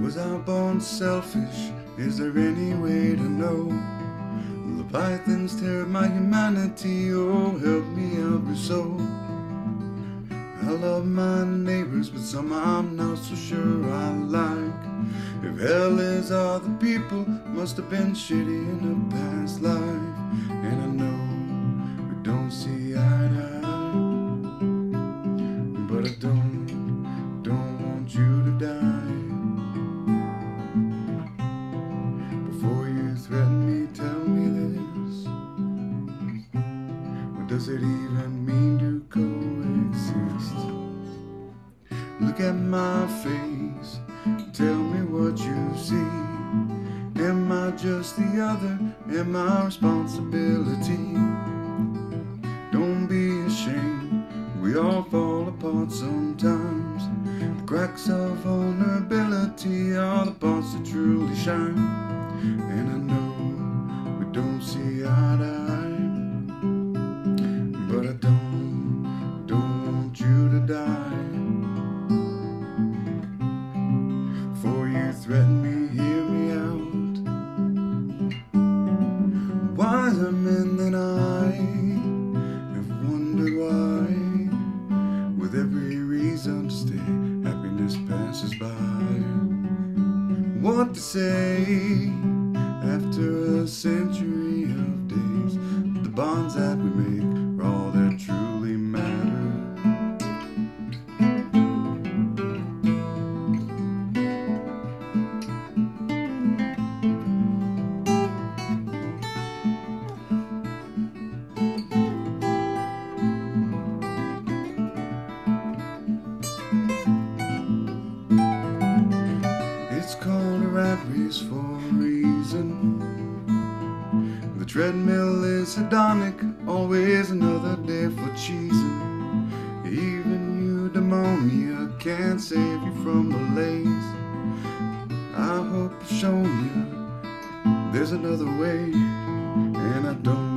Was I born selfish? Is there any way to know? Leviathans tear at my humanity. Oh, help me out, Rousseau. I love my neighbors, but some I'm not so sure I like. If hell is all the people, must have been shitty in a past life. And I does it even mean to coexist? Look at my face, tell me what you see. Am I just the other? Am I responsibility? Don't be ashamed, we all fall apart sometimes. The cracks of vulnerability are the parts that truly shine. And I know What to say after a century of days? The bonds race for a reason. The treadmill is hedonic, always another day for cheesing. Even eudaimonia can't save you from the lace. I hope I've shown you there's another way, and I don't